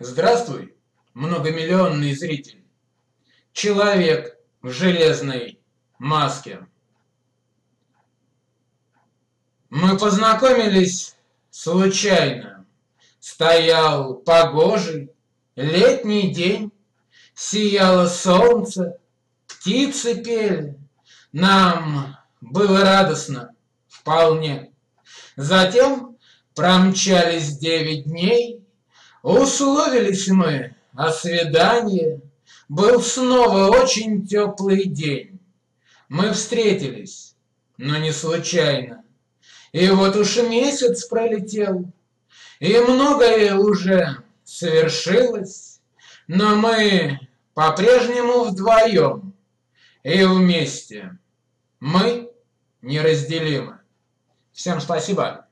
Здравствуй, многомиллионный зритель. Человек в железной маске. Мы познакомились случайно. Стоял погожий летний день, Сияло солнце, птицы пели. Нам было радостно вполне. Затем промчались девять дней, Условились мы о свидании. Был снова очень теплый день. Мы встретились, но не случайно. И вот уж месяц пролетел, и многое уже совершилось, но мы по-прежнему вдвоем и вместе. Мы неразделимы. Всем спасибо.